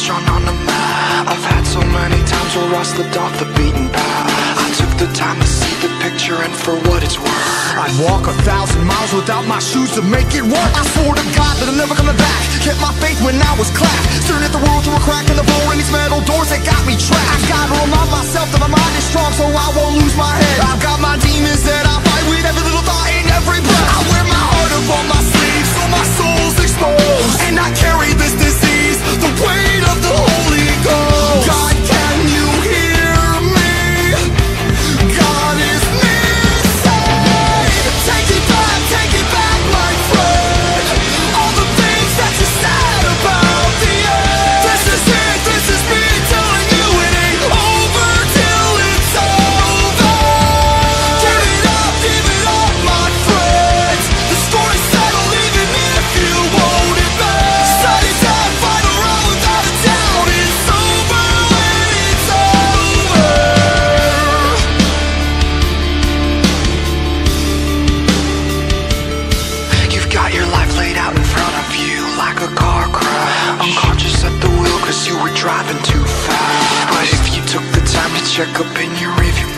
drawn on map. I've had so many times where I slipped off the beaten path. I took the time to see the picture and for what it's worth. I'd walk a thousand miles without my shoes to make it work. I swore to God that I'm never coming back. Kept my faith when I was clapped. Staring at the world through a crack in the floor And these metal doors that got me trapped. I gotta remind myself that my mind is strong So I won't lose my head. I've check up in your rearview